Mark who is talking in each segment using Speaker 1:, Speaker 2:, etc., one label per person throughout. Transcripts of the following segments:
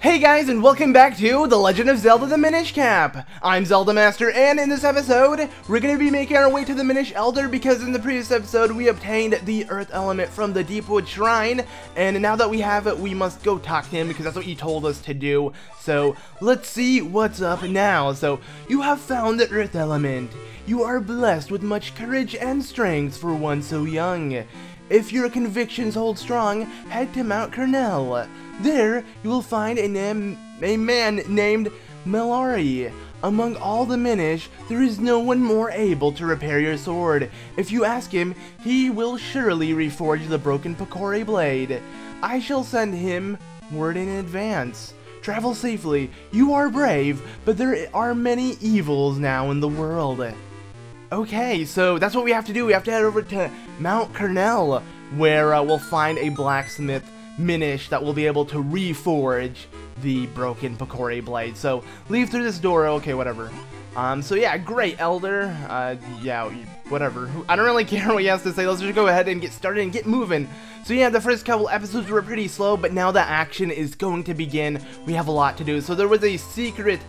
Speaker 1: Hey guys, and welcome back to The Legend of Zelda the Minish Cap! I'm Zelda Master, and in this episode, we're gonna be making our way to the Minish Elder because in the previous episode, we obtained the Earth Element from the Deepwood Shrine, and now that we have it, we must go talk to him because that's what he told us to do. So, let's see what's up now. So, you have found the Earth Element. You are blessed with much courage and strength for one so young. If your convictions hold strong, head to Mount Crenel. There, you will find a, a man named Melari. Among all the Minish, there is no one more able to repair your sword. If you ask him, he will surely reforge the broken Picori blade. I shall send him word in advance. Travel safely. You are brave, but there are many evils now in the world. Okay, so that's what we have to do. We have to head over to Mount Crenel, where uh, we'll find a blacksmith Minish that will be able to reforge the broken Picori blade. So leave through this door, okay, whatever. Um, so yeah, great, Elder. Uh, yeah, whatever. I don't really care what he has to say. Let's just go ahead and get started and get moving. So yeah, the first couple episodes were pretty slow, but now the action is going to begin. We have a lot to do. So there was a secret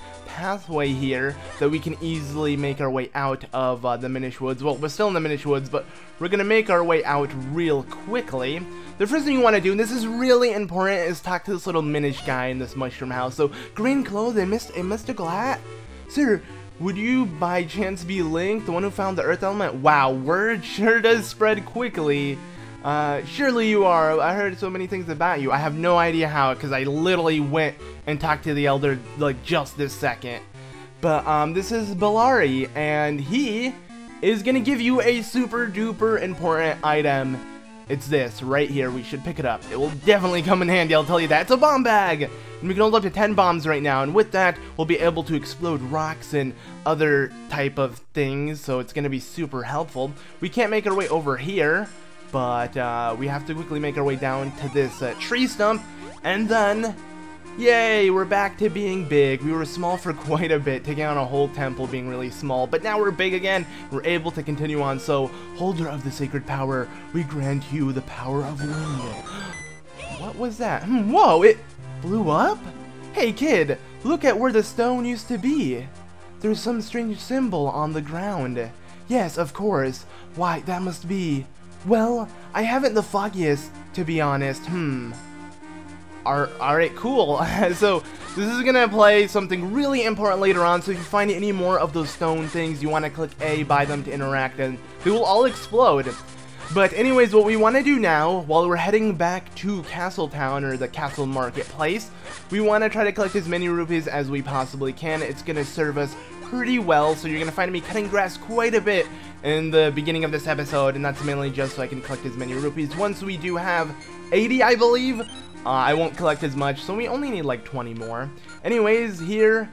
Speaker 1: pathway here that we can easily make our way out of uh, the Minish Woods. Well, we're still in the Minish Woods, but we're going to make our way out real quickly. The first thing you want to do, and this is really important, is talk to this little Minish guy in this mushroom house. So, green clothing, mist a mystical hat? Sir, would you by chance be Link, the one who found the Earth Element? Wow, word sure does spread quickly. Uh, surely you are. I heard so many things about you. I have no idea how, because I literally went and talked to the Elder, like, just this second. But, um, this is Belari, and he is gonna give you a super duper important item. It's this, right here. We should pick it up. It will definitely come in handy, I'll tell you that. It's a bomb bag! And we can hold up to 10 bombs right now, and with that, we'll be able to explode rocks and other type of things, so it's gonna be super helpful. We can't make our way over here, but uh, we have to quickly make our way down to this uh, tree stump, and then, yay, we're back to being big. We were small for quite a bit, taking on a whole temple being really small, but now we're big again. We're able to continue on, so, holder of the sacred power, we grant you the power of wind. what was that? Hmm, whoa, it blew up? Hey kid, look at where the stone used to be. There's some strange symbol on the ground. Yes, of course. Why, that must be... Well, I haven't the foggiest, to be honest. Hmm. Alright, cool. so, this is gonna play something really important later on, so if you find any more of those stone things, you want to click A, buy them to interact, and they will all explode. But anyways, what we want to do now, while we're heading back to Castletown, or the Castle Marketplace, we want to try to collect as many rupees as we possibly can. It's going to serve us pretty well, so you're going to find me cutting grass quite a bit in the beginning of this episode, and that's mainly just so I can collect as many rupees. Once we do have 80, I believe, uh, I won't collect as much, so we only need like 20 more. Anyways, here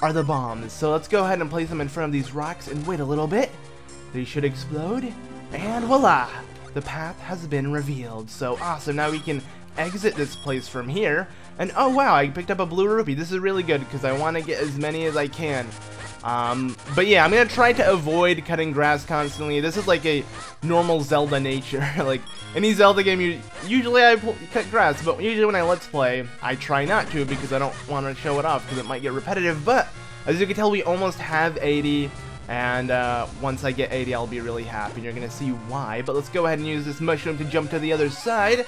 Speaker 1: are the bombs. So let's go ahead and place them in front of these rocks and wait a little bit. They should explode, and voila! The path has been revealed. So awesome, now we can exit this place from here. And oh wow, I picked up a blue rupee. This is really good because I want to get as many as I can. Um, but yeah, I'm gonna try to avoid cutting grass constantly. This is like a normal Zelda nature. like any Zelda game, you, usually I cut grass, but usually when I let's play, I try not to because I don't want to show it off because it might get repetitive. But as you can tell, we almost have 80. And uh, once I get 80, I'll be really happy. And you're to see why. But let's go ahead and use this mushroom to jump to the other side.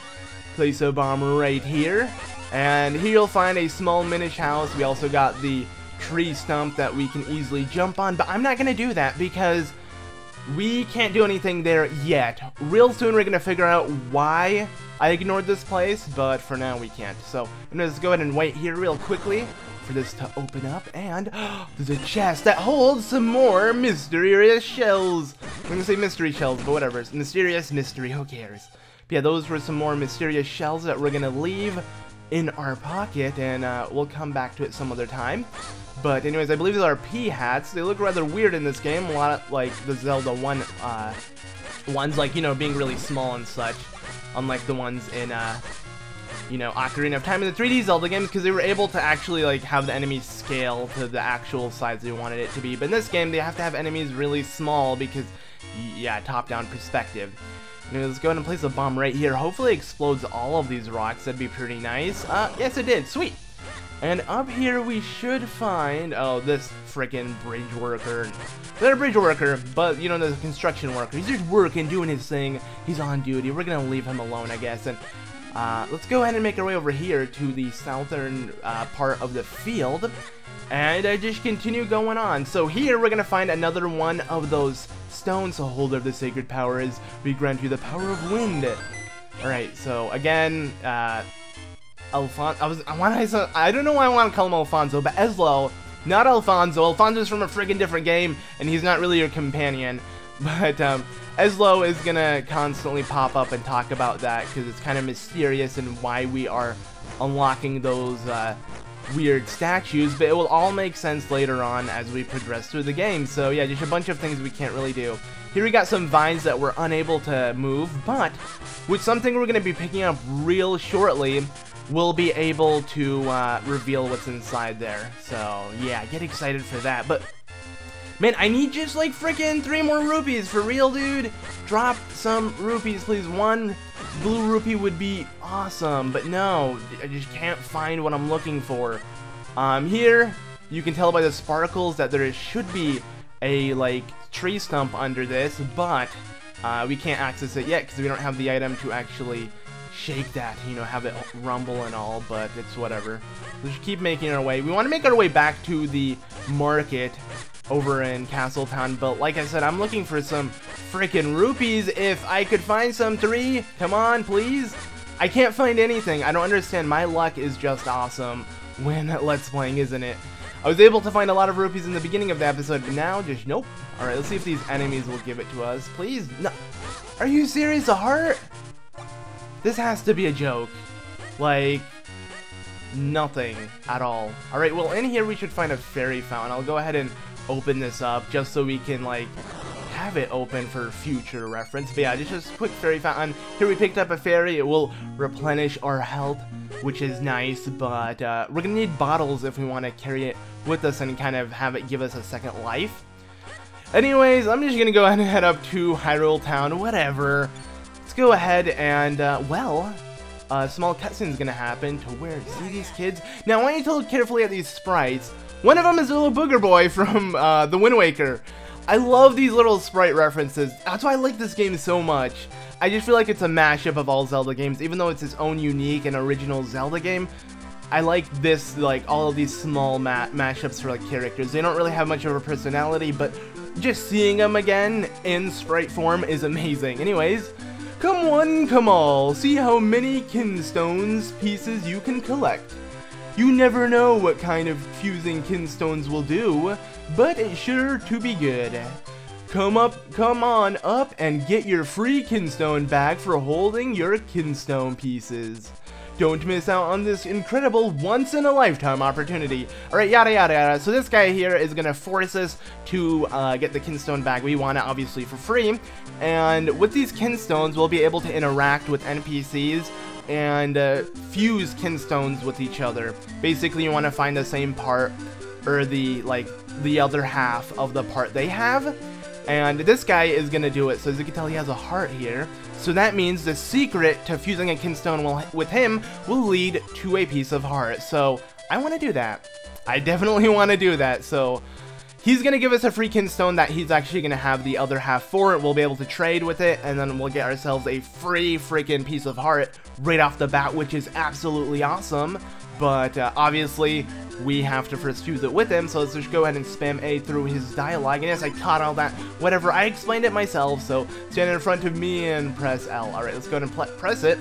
Speaker 1: Place a bomb right here. And here you'll find a small Minish house. We also got the tree stump that we can easily jump on, but I'm not going to do that because we can't do anything there yet. Real soon we're going to figure out why I ignored this place, but for now we can't. So I'm going to just go ahead and wait here real quickly for this to open up, and there's a chest that holds some more mysterious shells. I'm going to say mystery shells, but whatever. It's mysterious mystery, who cares? But yeah, those were some more mysterious shells that we're going to leave in our pocket, and uh, we'll come back to it some other time. But anyways, I believe these are Peahats. They look rather weird in this game, a lot like, the Zelda 1 uh, ones, like, you know, being really small and such, unlike the ones in, uh, you know, Ocarina of Time in the 3D Zelda games, because they were able to actually, like, have the enemies scale to the actual size they wanted it to be. But in this game, they have to have enemies really small because, yeah, top-down perspective. let's go ahead and place a bomb right here. Hopefully it explodes all of these rocks. That'd be pretty nice. Uh, yes, it did. Sweet. And up here we should find, oh, this freaking bridge worker. Not a bridge worker, but, you know, the construction worker. He's just working, doing his thing. He's on duty. We're gonna leave him alone, I guess. And uh, let's go ahead and make our way over here to the southern uh, part of the field. And I just continue going on. So here we're gonna find another one of those stones. The holder of the sacred powers. We grant you the power of wind. Alright, so again, uh, Alfonso. I was. I want to. I don't know why I want to call him Alfonso, but Ezlo, not Alfonso. Alfonso's from a friggin' different game, and he's not really your companion. But um, Ezlo is gonna constantly pop up and talk about that because it's kind of mysterious and why we are unlocking those uh, weird statues. But it will all make sense later on as we progress through the game. So yeah, just a bunch of things we can't really do. Here we got some vines that we're unable to move, but with something we're going to be picking up real shortly, we'll be able to uh, reveal what's inside there. So, yeah, get excited for that. But, man, I need just, like, freaking three more rupees for real, dude. Drop some rupees, please. One blue rupee would be awesome, but no, I just can't find what I'm looking for. Um, here, you can tell by the sparkles that there should be a, like, tree stump under this, but uh, we can't access it yet because we don't have the item to actually shake that, you know, have it rumble and all, but it's whatever. We should keep making our way. We want to make our way back to the market over in Castletown, but like I said, I'm looking for some freaking rupees. If I could find some three, come on, please. I can't find anything. I don't understand. My luck is just awesome when Let's Playing, isn't it? I was able to find a lot of rupees in the beginning of the episode, but now just nope. Alright, let's see if these enemies will give it to us. Please, no. Are you serious? A heart? This has to be a joke. Like, nothing at all. Alright, well in here we should find a fairy fountain. I'll go ahead and open this up just so we can like have it open for future reference. But yeah, just just quick fairy fountain. Here we picked up a fairy. It will replenish our health, which is nice. But uh, we're gonna need bottles if we want to carry it with us and kind of have it give us a second life. Anyways, I'm just gonna go ahead and head up to Hyrule Town, whatever go ahead and, uh, well, a small cutscene's gonna happen to where, see these kids? Now, I want you to look carefully at these sprites. One of them is a little booger boy from, uh, The Wind Waker. I love these little sprite references. That's why I like this game so much. I just feel like it's a mashup of all Zelda games, even though it's its own unique and original Zelda game. I like this, like, all of these small ma mashups for, like, characters. They don't really have much of a personality, but just seeing them again in sprite form is amazing. Anyways, Come one, come all, see how many kinstones pieces you can collect. You never know what kind of fusing kinstones will do, but it's sure to be good. Come up, come on up and get your free kinstone bag for holding your kinstone pieces. Don't miss out on this incredible once-in-a-lifetime opportunity. Alright, yada yada yada. So this guy here is going to force us to uh, get the kinstone bag. We want it, obviously, for free. And with these kinstones, we'll be able to interact with NPCs and uh, fuse kinstones with each other. Basically, you want to find the same part, or the, like, the other half of the part they have. And this guy is to do it. So as you can tell, he has a heart here. So that means the secret to fusing a kinstone with him will lead to a piece of heart. So I want to do that. I definitely want to do that. So he's going to give us a free kinstone that he's actually going to have the other half for. We'll be able to trade with it and then we'll get ourselves a free freaking piece of heart right off the bat, which is absolutely awesome. But uh, obviously, we have to first fuse it with him, so let's just go ahead and spam A through his dialogue. And yes, I caught all that. Whatever, I explained it myself, so stand in front of me and press L. Alright, let's go ahead and press it.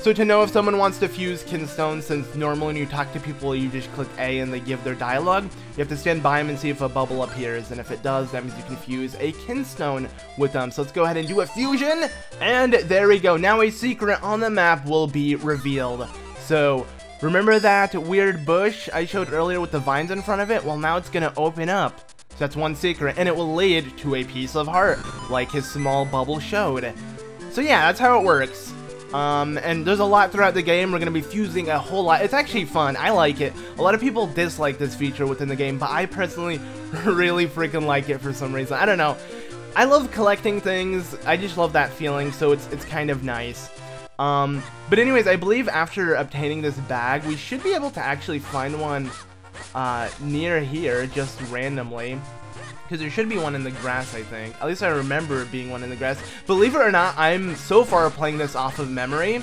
Speaker 1: So to know if someone wants to fuse Kinstone, since normally when you talk to people you just click A and they give their dialogue, you have to stand by them and see if a bubble appears, and if it does, that means you can fuse a Kinstone with them. So let's go ahead and do a fusion, and there we go. Now a secret on the map will be revealed. So Remember that weird bush I showed earlier with the vines in front of it? Well, now it's gonna open up. So that's one secret, and it will lead to a piece of heart, like his small bubble showed. So yeah, that's how it works. Um, and there's a lot throughout the game. We're going to be fusing a whole lot. It's actually fun. I like it. A lot of people dislike this feature within the game, but I personally really freaking like it for some reason. I don't know. I love collecting things. I just love that feeling, so it's, it's kind of nice. Um, but anyways, I believe after obtaining this bag, we should be able to actually find one uh, near here, just randomly. Because there should be one in the grass, I think. At least I remember being one in the grass. Believe it or not, I'm so far playing this off of memory.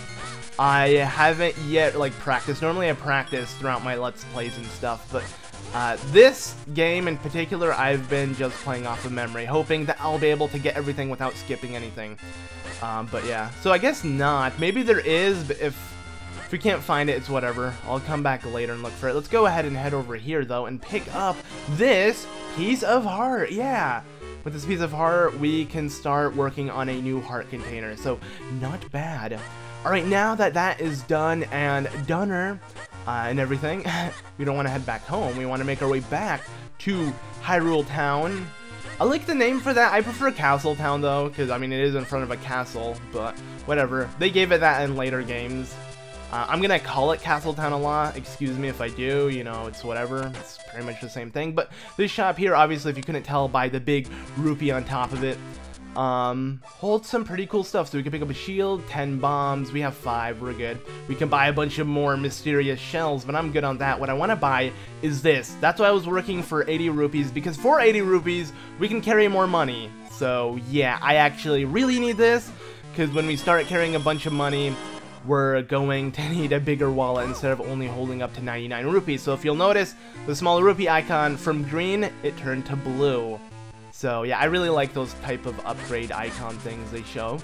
Speaker 1: I haven't yet, like, practiced. Normally I practice throughout my Let's Plays and stuff, but uh, this game in particular, I've been just playing off of memory, hoping that I'll be able to get everything without skipping anything. Um, but yeah, so I guess not. Maybe there is, but if, if we can't find it, it's whatever. I'll come back later and look for it. Let's go ahead and head over here, though, and pick up this piece of heart. Yeah. With this piece of heart, we can start working on a new heart container, so not bad. Alright, now that that is done and doneer uh, and everything, we don't want to head back home. We want to make our way back to Hyrule Town I like the name for that. I prefer Castle Town though, because I mean it is in front of a castle, but whatever. They gave it that in later games. Uh, I'm gonna call it Castle Town a lot. Excuse me if I do. You know, it's whatever. It's pretty much the same thing. But this shop here, obviously, if you couldn't tell by the big rupee on top of it, um, some pretty cool stuff. So we can pick up a shield, 10 bombs, we have 5, we're good. We can buy a bunch of more mysterious shells, but I'm good on that. What I want to buy is this. That's why I was working for 80 rupees, because for 80 rupees, we can carry more money. So yeah, I actually really need this, because when we start carrying a bunch of money, we're going to need a bigger wallet instead of only holding up to 99 rupees. So if you'll notice, the small rupee icon from green, it turned to blue. So yeah, I really like those type of upgrade icon things they show.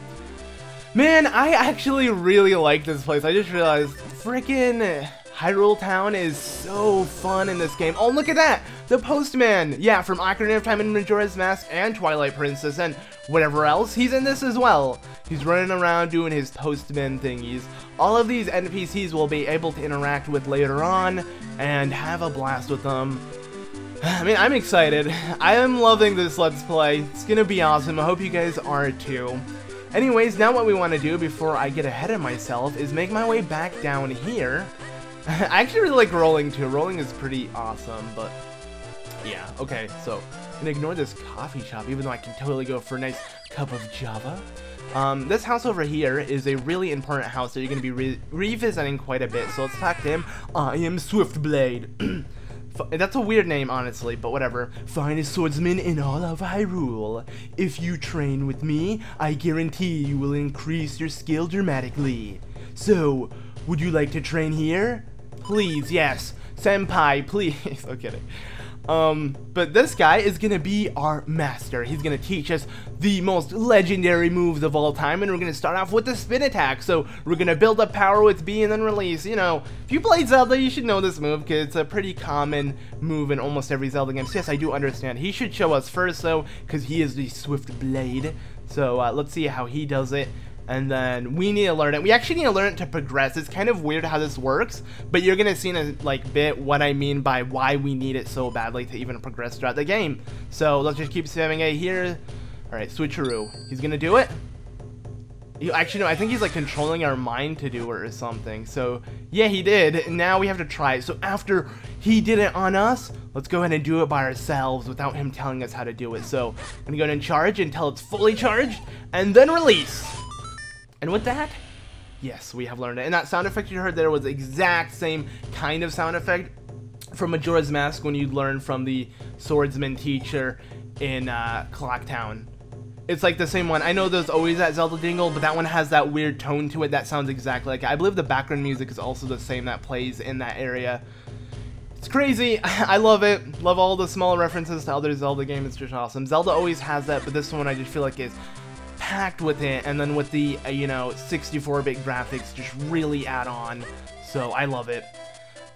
Speaker 1: Man, I actually really like this place. I just realized freaking Hyrule Town is so fun in this game. Oh, look at that! The Postman! Yeah, from Ocarina of Time and Majora's Mask and Twilight Princess and whatever else, he's in this as well. He's running around doing his Postman thingies. All of these NPCs will be able to interact with later on and have a blast with them. I mean, I'm excited. I am loving this Let's Play. It's gonna be awesome. I hope you guys are too. Anyways, now what we want to do before I get ahead of myself is make my way back down here. I actually really like rolling too. Rolling is pretty awesome, but yeah, okay, so I'm gonna ignore this coffee shop, even though I can totally go for a nice cup of Java. Um, this house over here is a really important house that you're gonna be re revisiting quite a bit, so let's talk to him. I am Swiftblade. That's a weird name, honestly, but whatever. Finest swordsman in all of Hyrule. If you train with me, I guarantee you will increase your skill dramatically. So, would you like to train here? Please, yes. Senpai, please. okay. Um, but this guy is gonna be our master. He's gonna teach us the most legendary moves of all time, and we're gonna start off with the spin attack. So we're gonna build up power with B and then release. You know, if you played Zelda, you should know this move because it's a pretty common move in almost every Zelda game. So yes, I do understand. He should show us first though, because he is the Swift Blade. So uh, let's see how he does it and then we need to learn it. We actually need to learn it to progress. It's kind of weird how this works, but you're gonna see in a like bit what I mean by why we need it so badly to even progress throughout the game. So let's just keep spamming A here. All right, switcheroo. He's gonna do it. He, actually, no, I think he's like controlling our mind to do it or something. So yeah, he did. Now we have to try it. So after he did it on us, let's go ahead and do it by ourselves without him telling us how to do it. So I'm gonna go ahead and charge until it's fully charged, and then release. And with that, yes, we have learned it. And that sound effect you heard there was the exact same kind of sound effect from Majora's Mask when you learn from the swordsman teacher in uh, Clock Town. It's like the same one. I know there's always that Zelda dingle, but that one has that weird tone to it that sounds exactly like it. I believe the background music is also the same that plays in that area. It's crazy. I love it. Love all the small references to other Zelda games. It's just awesome. Zelda always has that, but this one I just feel like is packed with it, and then with the, uh, you know, 64-bit graphics just really add on. So I love it.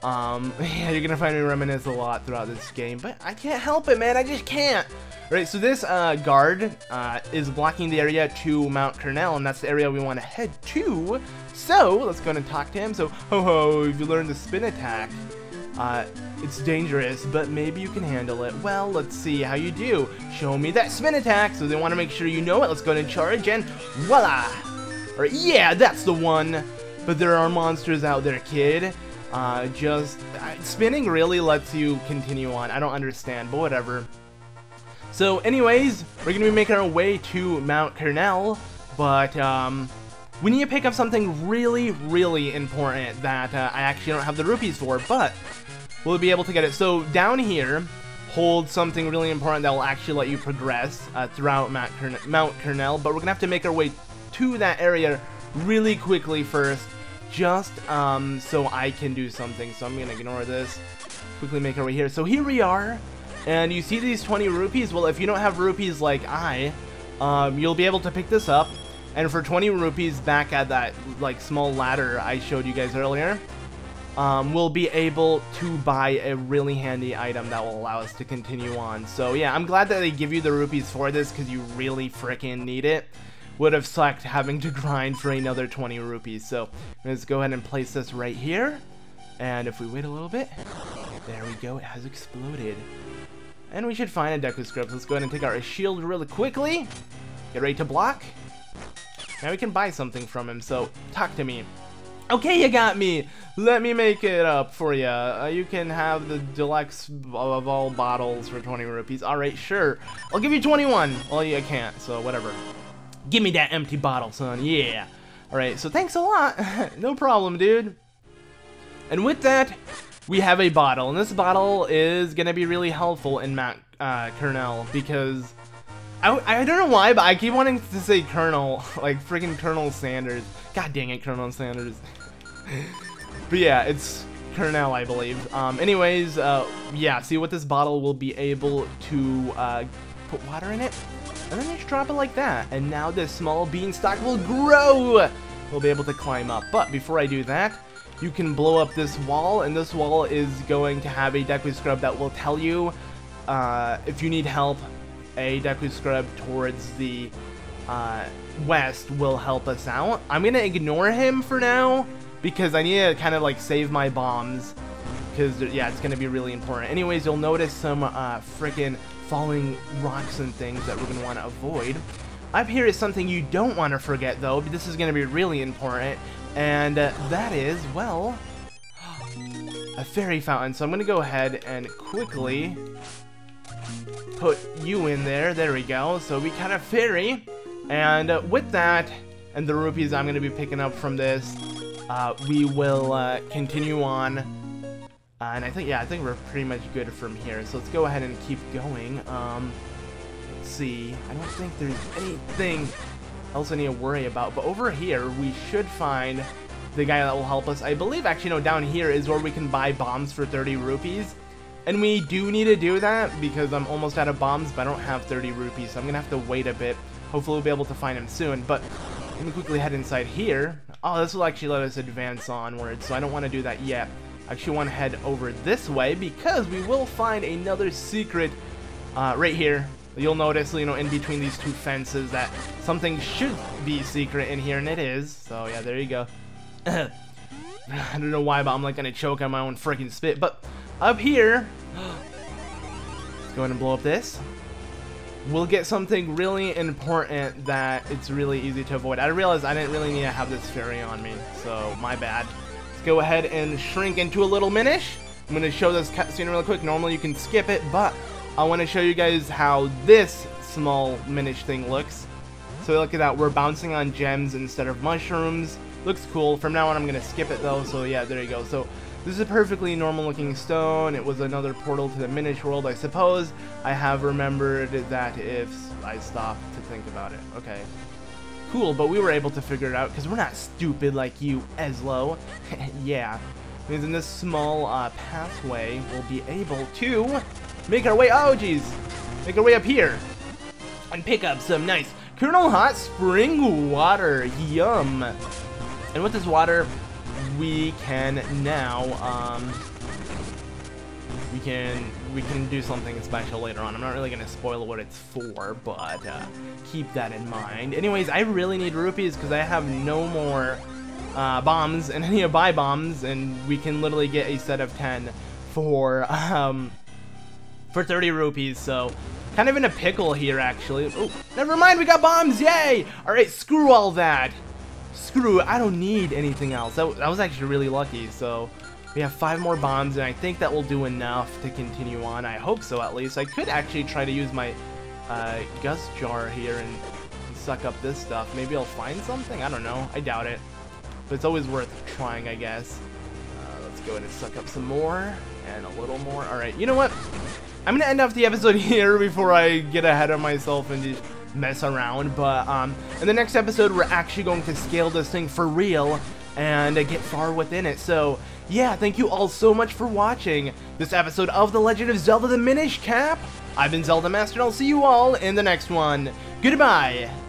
Speaker 1: Um, yeah, you're gonna find me reminisce a lot throughout this game, but I can't help it, man. I just can't. Right, so this uh, guard uh, is blocking the area to Mount Crenel, and that's the area we want to head to. So let's go and talk to him. So, ho ho, if you learn the spin attack, uh, it's dangerous, but maybe you can handle it. Well, let's see how you do. Show me that spin attack, so they want to make sure you know it. Let's go and charge, and voila! Or, yeah, that's the one. But there are monsters out there, kid. Uh, just, uh, spinning really lets you continue on. I don't understand, but whatever. So anyways, we're to be making our way to Mount Crenel, but, um, we need to pick up something really, really important that uh, I actually don't have the rupees for, but we'll be able to get it. So down here, hold something really important that will actually let you progress uh, throughout Mount, Kern Mount Crenel, but we're gonna have to make our way to that area really quickly first, just um, so I can do something. So I'm gonna ignore this, quickly make our way here. So here we are, and you see these 20 rupees? Well, if you don't have rupees like I, um, you'll be able to pick this up, and for 20 rupees back at that like small ladder I showed you guys earlier, um, we'll be able to buy a really handy item that will allow us to continue on. So yeah, I'm glad that they give you the rupees for this because you really freaking need it. Would have sucked having to grind for another 20 rupees. So let's go ahead and place this right here. And if we wait a little bit, there we go, it has exploded. And we should find a Deku Scrub. Let's go ahead and take our shield really quickly. Get ready to block. Now we can buy something from him, so talk to me. Okay, you got me. Let me make it up for you. Uh, you can have the deluxe of all bottles for 20 rupees. All right, sure. I'll give you 21. Well, you can't, so whatever. Give me that empty bottle, son. Yeah. All right, so thanks a lot. no problem, dude. And with that, we have a bottle. And this bottle is going to be really helpful in Matt uh, because... I, I don't know why, but I keep wanting to say Colonel, like freaking Colonel Sanders. God dang it, Colonel Sanders. But yeah, it's Kernel, I believe. Um, anyways, uh, yeah, see what this bottle will be able to uh, put water in it, and then just drop it like that. And now this small beanstalk will grow. We'll be able to climb up. But before I do that, you can blow up this wall, and this wall is going to have a Deku Scrub that will tell you uh, if you need help. A Deku Scrub towards the uh, west will help us out. I'm gonna ignore him for now because I need to kind of like save my bombs because yeah it's gonna be really important. Anyways you'll notice some uh, freaking falling rocks and things that we're gonna want to avoid. Up here is something you don't want to forget though this is gonna be really important and uh, that is well a fairy fountain. So I'm gonna go ahead and quickly put you in there. There we go. So we got a fairy and uh, with that and the rupees I'm gonna be picking up from this uh, we will uh, continue on. Uh, and I think, yeah, I think we're pretty much good from here. So let's go ahead and keep going. Um, let's see. I don't think there's anything else I need to worry about. But over here, we should find the guy that will help us. I believe, actually, no, down here is where we can buy bombs for 30 rupees. And we do need to do that because I'm almost out of bombs, but I don't have 30 rupees. So I'm going to have to wait a bit. Hopefully we'll be able to find him soon. But let me quickly head inside here. Oh, this will actually let us advance onwards, so I don't want to do that yet. I actually want to head over this way because we will find another secret uh, right here. You'll notice, you know, in between these two fences that something should be secret in here, and it is. So, yeah, there you go. I don't know why, but I'm like gonna choke on my own freaking spit. But up here, let's go ahead and blow up this we'll get something really important that it's really easy to avoid. I realized I didn't really need to have this fairy on me, so my bad. Let's go ahead and shrink into a little Minish. I'm going to show this cutscene really quick. Normally you can skip it, but I want to show you guys how this small Minish thing looks. So look at that, we're bouncing on gems instead of mushrooms. Looks cool. From now on I'm going to skip it though, so yeah, there you go. So this is a perfectly normal looking stone. It was another portal to the Minish world, I suppose. I have remembered that if I stop to think about it. Okay. Cool, but we were able to figure it out because we're not stupid like you, Ezlo. yeah. Means in this small uh, pathway, we'll be able to make our way, oh jeez, make our way up here and pick up some nice Crenel Hot Spring Water. Yum. And with this water, we can now, um, we can, we can do something special later on. I'm not really going to spoil what it's for, but uh, keep that in mind. Anyways, I really need rupees because I have no more uh, bombs, and need to buy bombs, and we can literally get a set of 10 for, um, for 30 rupees, so kind of in a pickle here, actually. Oh, never mind, we got bombs, yay! Alright, screw all that screw it, I don't need anything else. That, that was actually really lucky, so we have five more bombs, and I think that will do enough to continue on. I hope so, at least. I could actually try to use my uh, Gust Jar here and suck up this stuff. Maybe I'll find something? I don't know. I doubt it. But it's always worth trying, I guess. Uh, let's go ahead and suck up some more. And a little more. Alright, you know what? I'm going to end off the episode here before I get ahead of myself and just mess around. But um, in the next episode, we're actually going to scale this thing for real and uh, get far within it. So, yeah, thank you all so much for watching this episode of The Legend of Zelda The Minish Cap. I've been Zelda Master, and I'll see you all in the next one. Goodbye!